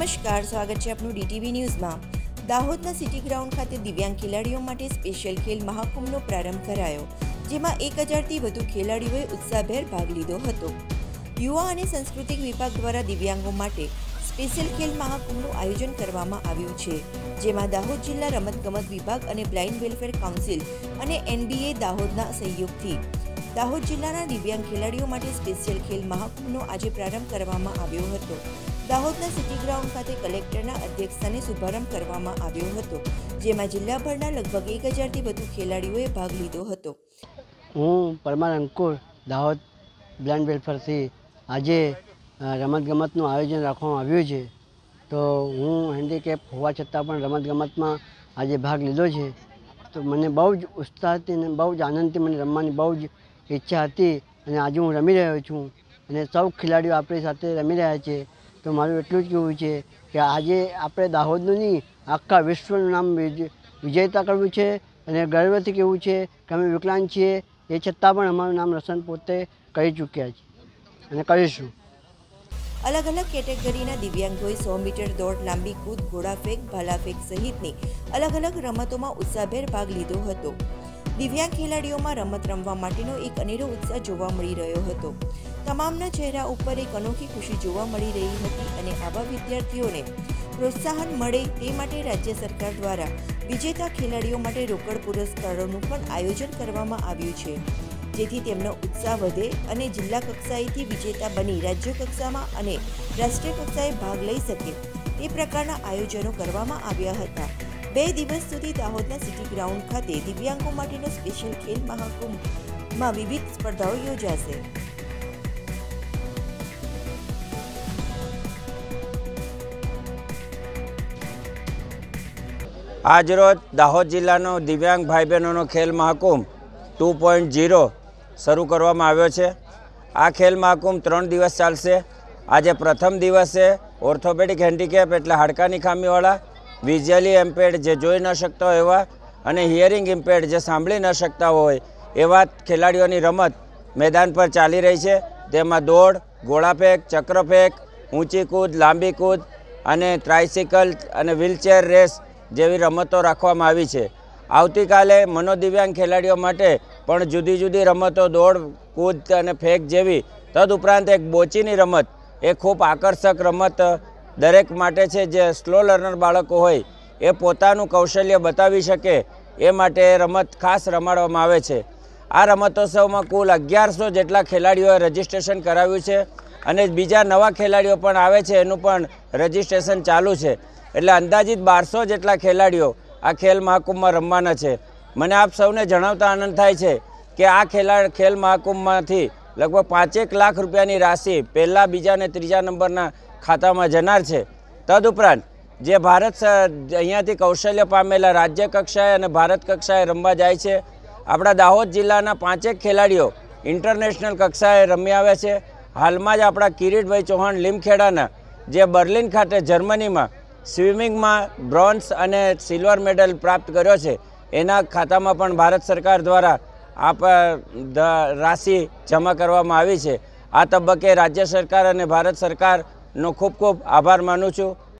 નમસ્કાર, સ્વાગત છે આપનું ડીટીવી ન્યૂઝમાં. દાહોદના સિટી ગ્રાઉન્ડ ખાતે દિવ્યાંગ ખેલાડીઓ માટે સ્પેશિયલ ખેલ મહાકુંભનો પ્રારંભ કરાયો, જેમાં એક હજારથી વધુ ખેલાડીઓએ ઉત્સાહભેર ભાગ લીધો હતો. યુવા અને સાંસ્કૃતિક વિભાગ દ્વારા દિવ્યાંગો માટે સ્પેશિયલ ખેલ મહાકુંભનું આયોજન કરવામાં આવ્યું છે, જેમાં દાહોદ જિલ્લા રમતગમત વિભાગ અને બ્લાઇન્ડ વેલફેર કાઉન્સિલ અને એનબીએ દાહોદના સહયોગથી દાહોદ જિલ્લાના દિવ્યાંગ ખેલાડીઓ માટે સ્પેશિયલ ખેલ મહાકુંભનો આજે પ્રારંભ કરવામાં આવ્યો હતો. દાહોદના સિટી ગ્રાઉન્ડ ખાતે કલેક્ટરના અધ્યક્ષસ્થાને શુભારંભ કરવામાં આવ્યો હતો, જેમાં જિલ્લાભરના લગભગ એક હજારથી વધુ ખેલાડીઓએ ભાગ લીધો હતો. હું પરમાર અંકુર, દાહોદ બ્લાઇન્ડ વેલફેરથી આજે રમતગમતનું આયોજન રાખવામાં આવ્યું છે. તો હું હેન્ડીકેપ હોવા છતાં પણ રમતગમતમાં આજે ભાગ લીધો છે. તો મને બહુ જ ઉત્સાહથી બહુ જ આનંદથી મને રમવાની બહુ જ ઈચ્છા હતી અને આજે હું રમી રહ્યો છું અને સૌ ખેલાડીઓ આપણી સાથે રમી રહ્યા છે. તો મારું એટલું જ કહેવું છે કે આજે આપણે દાહોદનું નહીં આખા વિશ્વનું નામ વિજે- વિજેતા કરવું છે અને ગર્વથી કહેવું છે કે અમે વિકલાંગ છીએ એ છતાં પણ અમારું નામ રસન પોતે કરી ચૂક્યા છે અને કરીશું. અલગ અલગ કેટેગરીના દિવ્યાંગોએ સો મીટર દોડ, લાંબી કૂદ ઘોડાફેંક ભાલાફેંક સહિતની અલગ અલગ રમતોમાં ઉત્સાહભેર ભાગ લીધો હતો. દિવ્યાંગ ખેલાડીઓમાં રમત રમવા માટેનો એક અનેરો ઉત્સાહ જોવા મળી રહ્યો હતો. તમામના ચહેરા ઉપર એક અનોખી ખુશી જોવા મળી રહી હતી અને આવા વિદ્યાર્થીઓને પ્રોત્સાહન મળે તે માટે રાજ્ય સરકાર દ્વારા વિજેતા ખેલાડીઓ માટે રોકડ પુરસ્કારોનું પણ આયોજન કરવામાં આવ્યું છે. જેથી તેમનો ઉત્સાહ વધે અને જિલ્લા કક્ષાએથી વિજેતા બની રાજ્ય કક્ષામાં અને રાષ્ટ્રીય કક્ષાએ ભાગ લઈ શકે તે પ્રકારના આયોજનો કરવામાં આવ્યા હતા. બે દિવસ સુધી દાહોદના સિટી ગ્રાઉન્ડ ખાતે દિવ્યાંગો માટેનો સ્પેશિયલ ખેલ મહાકુંભમાં વિવિધ સ્પર્ધાઓ યોજાશે. આજરોજ દાહોદ જિલ્લાનો દિવ્યાંગ ભાઈ બહેનોનો Khel Mahakumbh two point zero શરૂ કરવામાં આવ્યો છે. આ ખેલ મહાકુંભ ત્રણ દિવસ ચાલશે. આજે પ્રથમ દિવસે ઓર્થોપેડિક હેન્ડીકેપ એટલે હાડકાની ખામીવાળા વિઝ્યુઅલી એમ્પેર્ડ જે જોઈ ન શકતા હોય એવા અને હિયરિંગ ઇમ્પેર્ડ જે સાંભળી ન શકતા હોય એવા ખેલાડીઓની રમત મેદાન પર ચાલી રહી છે. તેમાં દોડ, ગોળાફેંક, ચક્રફેંક, ઊંચી કૂદ, લાંબી કૂદ અને ટ્રાયસિકલ અને વ્હીલચેર રેસ જેવી રમતો રાખવામાં આવી છે. આવતીકાલે મનોદિવ્યાંગ ખેલાડીઓ માટે પણ જુદી જુદી રમતો, દોડ, કૂદ અને ફેંક જેવી તદુપરાંત એક બોચીની રમત, એ ખૂબ આકર્ષક રમત દરેક માટે છે જે સ્લો લર્નર બાળકો હોય, એ પોતાનું કૌશલ્ય બતાવી શકે, એ માટે રમત ખાસ રમાડવામાં આવે છે. આ રમતોત્સવમાં કુલ અગિયારસો જેટલા ખેલાડીઓએ રજીસ્ટ્રેશન કરાવ્યું છે અને બીજા નવા ખેલાડીઓ પણ આવે છે, એનું પણ રજીસ્ટ્રેશન ચાલુ છે. એટલે અંદાજિત બારસો જેટલા ખેલાડીઓ આ ખેલ મહાકુંભમાં રમવાના છે. મને આપ સૌને જણાવતા આનંદ થાય છે કે આ ખેલા, ખેલ મહાકુંભમાંથી લગભગ પાંચેક લાખ રૂપિયાની રાશિ પહેલા બીજા અને ત્રીજા નંબરના ખાતામાં જનાર છે. તદુપરાંત જે ભારત અહીંયાથી કૌશલ્ય પામેલા રાજ્ય કક્ષાએ અને ભારત કક્ષાએ રમવા જાય છે. આપણા દાહોદ જિલ્લાના પાંચેક ખેલાડીઓ ઇન્ટરનેશનલ કક્ષાએ રમી આવ્યા છે. હાલમાં જ આપણા કિરીટભાઈ ચૌહાણ લીમખેડાના જે બર્લિન ખાતે જર્મનીમાં સ્વિમિંગમાં બ્રોન્ઝ અને સિલ્વર મેડલ પ્રાપ્ત કર્યો છે. એના ખાતામાં પણ ભારત સરકાર દ્વારા આપ રાશિ જમા કરવામાં આવી છે. આ તબક્કે રાજ્ય સરકાર અને ભારત સરકારનો ખૂબ ખૂબ આભાર માનું છું.